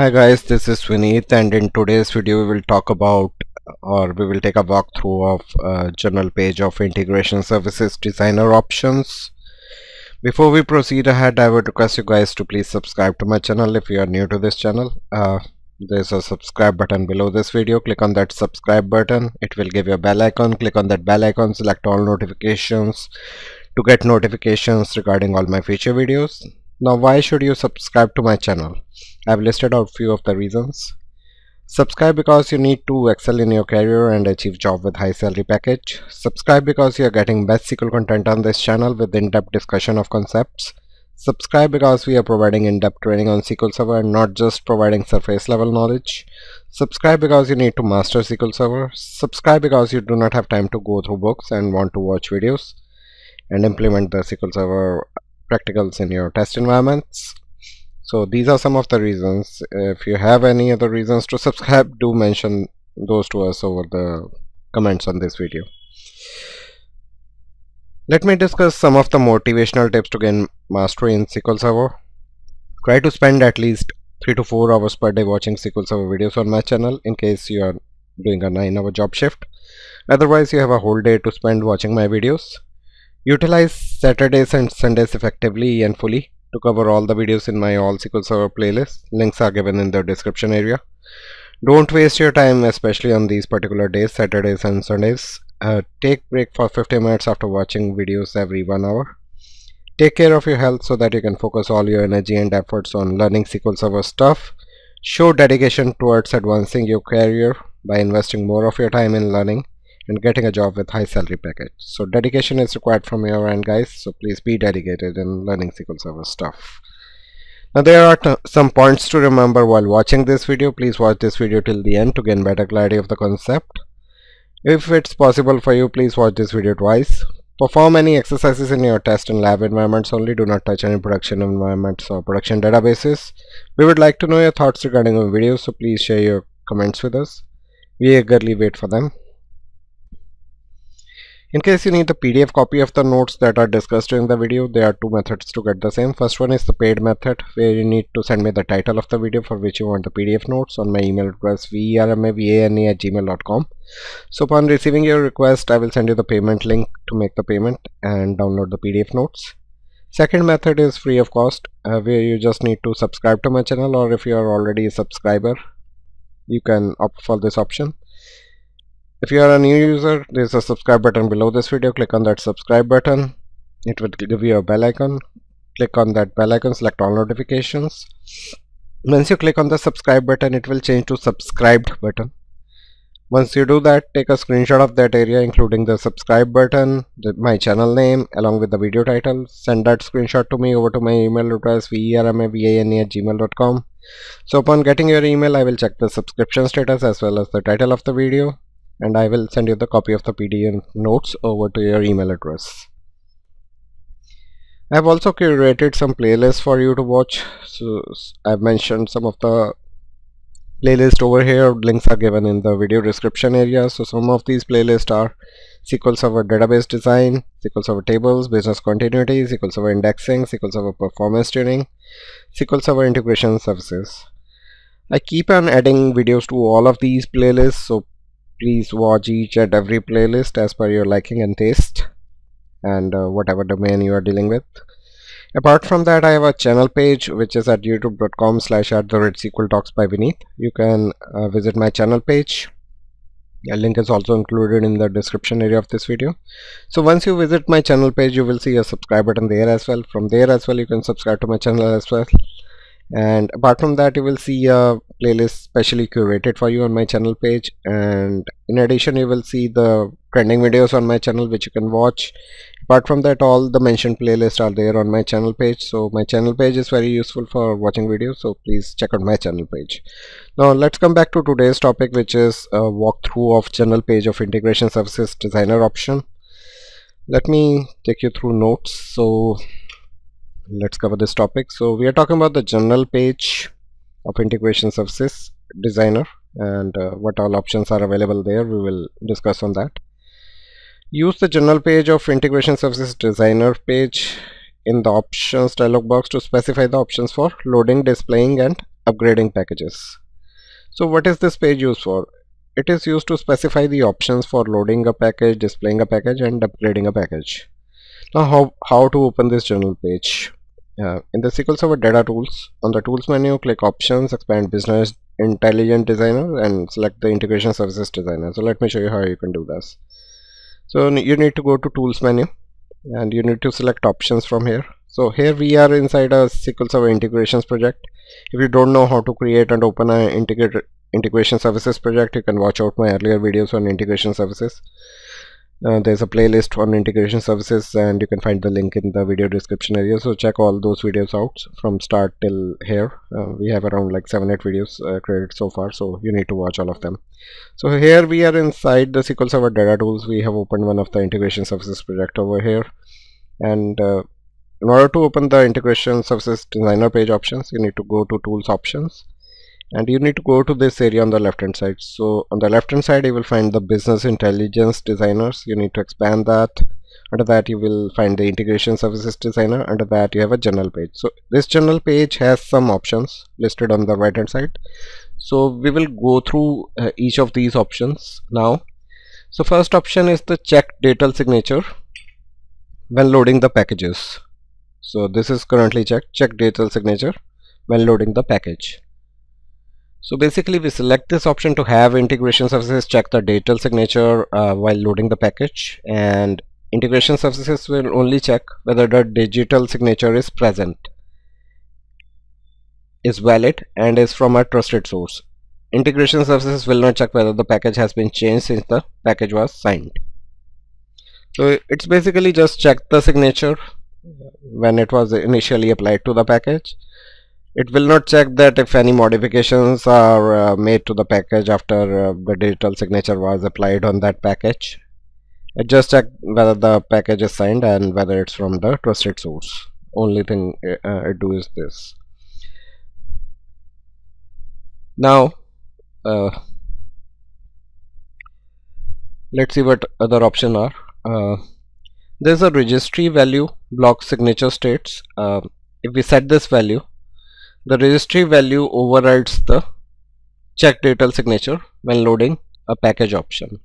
Hi guys, this is Vineet and in today's video we will talk about or we will take a walkthrough of a general page of integration services designer options. Before we proceed ahead, I would request you guys to please subscribe to my channel if you are new to this channel. Uh, there's a subscribe button below this video. Click on that subscribe button. It will give you a bell icon. Click on that bell icon, select all notifications to get notifications regarding all my future videos. Now why should you subscribe to my channel? I've listed out few of the reasons. Subscribe because you need to excel in your career and achieve job with high salary package. Subscribe because you are getting best SQL content on this channel with in-depth discussion of concepts. Subscribe because we are providing in-depth training on SQL Server and not just providing surface level knowledge. Subscribe because you need to master SQL Server. Subscribe because you do not have time to go through books and want to watch videos and implement the SQL Server practicals in your test environments. So these are some of the reasons. If you have any other reasons to subscribe do mention those to us over the comments on this video. Let me discuss some of the motivational tips to gain mastery in SQL Server. Try to spend at least 3 to 4 hours per day watching SQL Server videos on my channel in case you are doing a 9 hour job shift. Otherwise you have a whole day to spend watching my videos Utilize Saturdays and Sundays effectively and fully to cover all the videos in my All SQL Server playlist. Links are given in the description area. Don't waste your time, especially on these particular days, Saturdays and Sundays. Uh, take break for 50 minutes after watching videos every one hour. Take care of your health so that you can focus all your energy and efforts on learning SQL Server stuff. Show dedication towards advancing your career by investing more of your time in learning and getting a job with high salary package. So dedication is required from your end guys. So please be dedicated in learning SQL Server stuff. Now there are some points to remember while watching this video. Please watch this video till the end to gain better clarity of the concept. If it's possible for you please watch this video twice. Perform any exercises in your test and lab environments only. Do not touch any production environments or production databases. We would like to know your thoughts regarding our videos so please share your comments with us. We eagerly wait for them in case you need the PDF copy of the notes that are discussed during the video, there are two methods to get the same. First one is the paid method where you need to send me the title of the video for which you want the PDF notes on my email address vermavane at gmail.com. So upon receiving your request, I will send you the payment link to make the payment and download the PDF notes. Second method is free of cost uh, where you just need to subscribe to my channel or if you are already a subscriber, you can opt for this option if you are a new user there's a subscribe button below this video. Click on that subscribe button. It will give you a bell icon. Click on that bell icon select all notifications. Once you click on the subscribe button it will change to subscribed button. Once you do that take a screenshot of that area including the subscribe button the, my channel name along with the video title. Send that screenshot to me over to my email address vermavane at gmail.com so upon getting your email i will check the subscription status as well as the title of the video and I will send you the copy of the PDF notes over to your email address. I've also curated some playlists for you to watch so I've mentioned some of the playlist over here links are given in the video description area so some of these playlists are SQL Server database design, SQL Server tables, business continuity, SQL Server indexing, SQL Server performance tuning, SQL Server integration services. I keep on adding videos to all of these playlists so please watch each and every playlist as per your liking and taste and uh, whatever domain you are dealing with. Apart from that I have a channel page which is at youtube.com slash at the red SQL talks by Vineet. You can uh, visit my channel page. A link is also included in the description area of this video. So once you visit my channel page you will see a subscribe button there as well. From there as well you can subscribe to my channel as well. And apart from that you will see a playlist specially curated for you on my channel page. And in addition you will see the trending videos on my channel which you can watch. Apart from that all the mentioned playlists are there on my channel page. So my channel page is very useful for watching videos. So please check out my channel page. Now let's come back to today's topic which is a walkthrough of general page of integration services designer option. Let me take you through notes. So let's cover this topic. So we are talking about the general page of integration services designer and uh, what all options are available there we will discuss on that. Use the general page of integration services designer page in the options dialog box to specify the options for loading displaying and upgrading packages. So what is this page used for? It is used to specify the options for loading a package displaying a package and upgrading a package. Now how, how to open this general page uh, in the SQL Server data tools on the tools menu click options expand business intelligent designer and select the integration services designer. So let me show you how you can do this. So you need to go to tools menu and you need to select options from here. So here we are inside a SQL Server integrations project. If you don't know how to create and open an integrate integration services project you can watch out my earlier videos on integration services uh, there's a playlist on integration services and you can find the link in the video description area. So check all those videos out from start till here. Uh, we have around like seven eight videos uh, created so far so you need to watch all of them. So here we are inside the SQL Server data tools. We have opened one of the integration services project over here. And uh, in order to open the integration services designer page options you need to go to tools options and you need to go to this area on the left hand side. So on the left hand side you will find the business intelligence designers. You need to expand that. Under that you will find the integration services designer. Under that you have a general page. So this general page has some options listed on the right hand side. So we will go through uh, each of these options now. So first option is the check data signature when loading the packages. So this is currently checked. Check data signature when loading the package so basically we select this option to have integration services check the digital signature uh, while loading the package and integration services will only check whether the digital signature is present is valid and is from a trusted source. Integration services will not check whether the package has been changed since the package was signed. So it's basically just check the signature when it was initially applied to the package it will not check that if any modifications are uh, made to the package after uh, the digital signature was applied on that package. It just check whether the package is signed and whether it's from the trusted source. Only thing uh, it do is this. Now uh, let's see what other options are. Uh, there's a registry value block signature states. Uh, if we set this value the registry value overrides the check digital signature when loading a package option.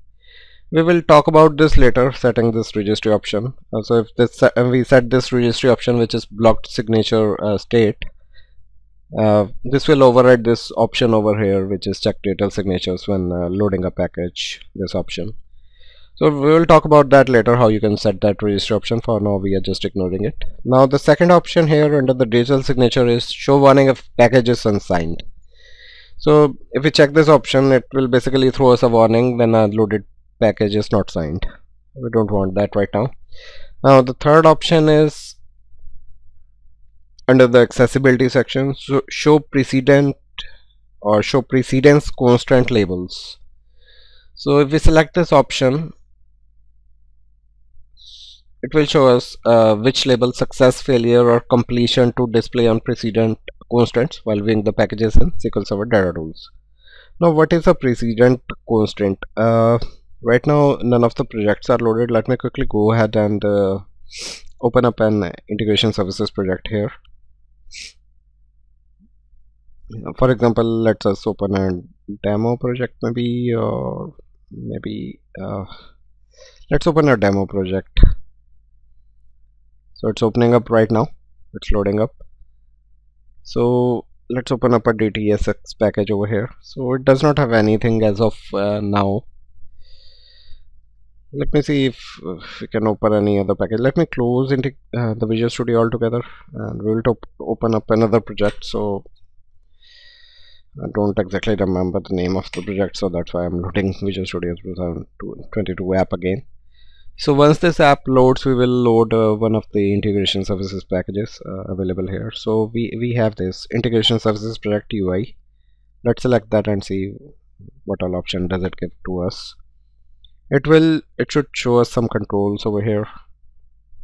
We will talk about this later setting this registry option. Uh, so if this uh, we set this registry option which is blocked signature uh, state uh, this will override this option over here which is check digital signatures when uh, loading a package this option so we will talk about that later how you can set that registry option for now we are just ignoring it. Now the second option here under the digital signature is show warning if package is unsigned. So if we check this option it will basically throw us a warning when a loaded package is not signed. We don't want that right now. Now the third option is under the accessibility section so show precedent or show precedence constraint labels. So if we select this option it will show us uh, which label success failure or completion to display on precedent constraints while viewing the packages in SQL Server data tools. Now what is a precedent constraint? Uh, right now none of the projects are loaded. Let me quickly go ahead and uh, open up an integration services project here. For example let's us open a demo project maybe or maybe uh, let's open a demo project so it's opening up right now. It's loading up. So let's open up a DTSX package over here. So it does not have anything as of uh, now. Let me see if, if, we can open any other package. Let me close into uh, the Visual Studio altogether and we'll open up another project. So I don't exactly remember the name of the project so that's why I'm loading Visual Studio 2022 app again so once this app loads we will load uh, one of the integration services packages uh, available here. So we we have this integration services project UI let's select that and see what all option does it give to us. It will it should show us some controls over here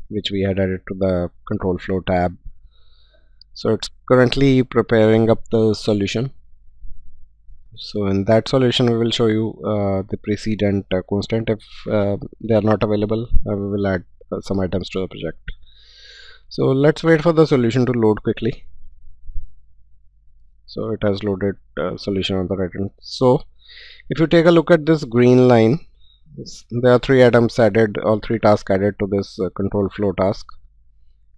which we had added to the control flow tab. So it's currently preparing up the solution so in that solution we will show you uh, the precedent uh, constraint if uh, they are not available uh, we will add uh, some items to the project. So let's wait for the solution to load quickly. So it has loaded uh, solution on the right hand. So if you take a look at this green line there are three items added all three tasks added to this control flow task.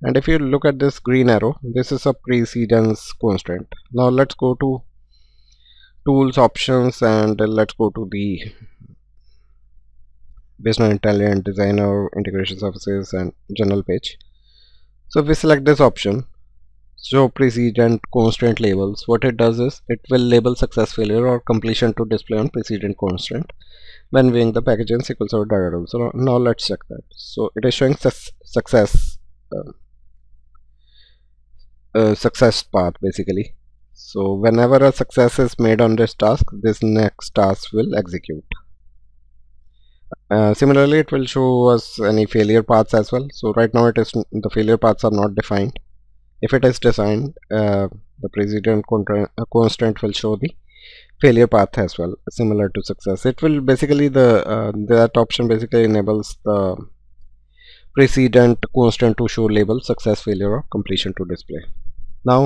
And if you look at this green arrow this is a precedence constraint now let's go to tools options and let's go to the business intelligent designer integration services and general page so we select this option show precedent constraint labels what it does is it will label success failure or completion to display on precedent constraint when viewing the package in SQL Server diagram. So now let's check that. So it is showing success uh, uh, success path basically. So whenever a success is made on this task, this next task will execute. Uh, similarly, it will show us any failure paths as well. So right now it is the failure paths are not defined. If it is designed, uh, the precedent uh, constraint will show the failure path as well similar to success it will basically the uh, that option basically enables the precedent constraint to show label success failure or completion to display now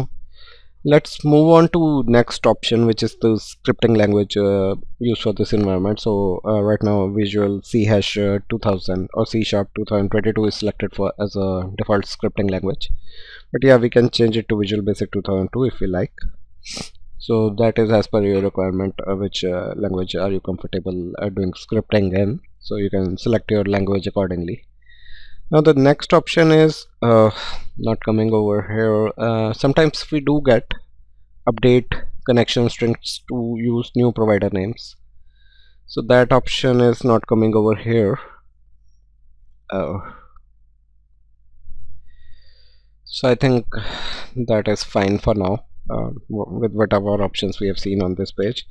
let's move on to next option which is the scripting language uh, used for this environment. So uh, right now visual c hash uh, 2000 or c sharp 2022 is selected for as a default scripting language. But yeah we can change it to visual basic 2002 if we like. So that is as per your requirement uh, which uh, language are you comfortable doing scripting in. So you can select your language accordingly now the next option is uh, not coming over here. Uh, sometimes we do get update connection strings to use new provider names. So that option is not coming over here. Uh, so I think that is fine for now uh, with whatever options we have seen on this page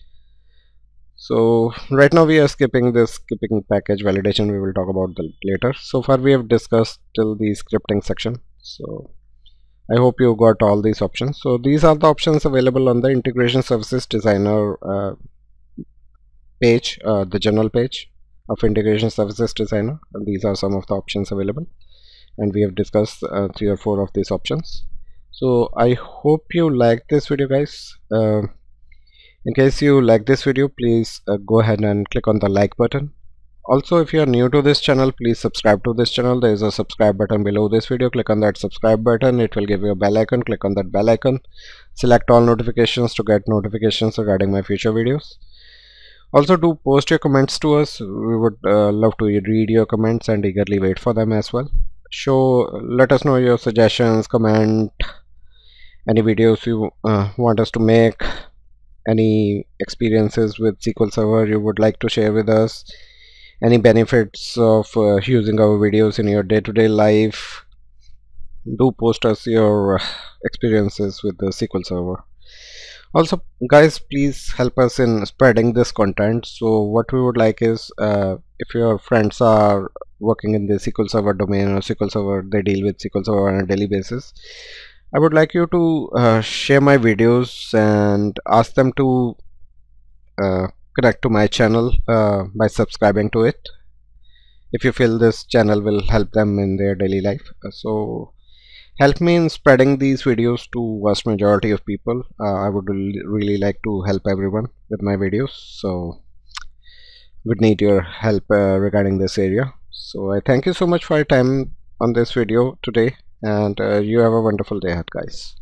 so right now we are skipping this skipping package validation we will talk about that later. So far we have discussed till the scripting section. So I hope you got all these options. So these are the options available on the integration services designer uh, page uh, the general page of integration services designer. And these are some of the options available. And we have discussed uh, three or four of these options. So i hope you like this video guys. Uh, in case you like this video please uh, go ahead and click on the like button. Also if you are new to this channel please subscribe to this channel. There is a subscribe button below this video. Click on that subscribe button. It will give you a bell icon. Click on that bell icon. Select all notifications to get notifications regarding my future videos. Also do post your comments to us. We would uh, love to read your comments and eagerly wait for them as well. Show let us know your suggestions comment any videos you uh, want us to make any experiences with SQL Server you would like to share with us? Any benefits of uh, using our videos in your day-to-day -day life? Do post us your uh, experiences with the SQL Server. Also guys please help us in spreading this content. So what we would like is uh, if your friends are working in the SQL Server domain or SQL Server they deal with SQL Server on a daily basis I would like you to uh, share my videos and ask them to uh, connect to my channel uh, by subscribing to it. If you feel this channel will help them in their daily life. So help me in spreading these videos to vast majority of people. Uh, I would really like to help everyone with my videos. So would need your help uh, regarding this area. So I thank you so much for your time on this video today and uh, you have a wonderful day ahead guys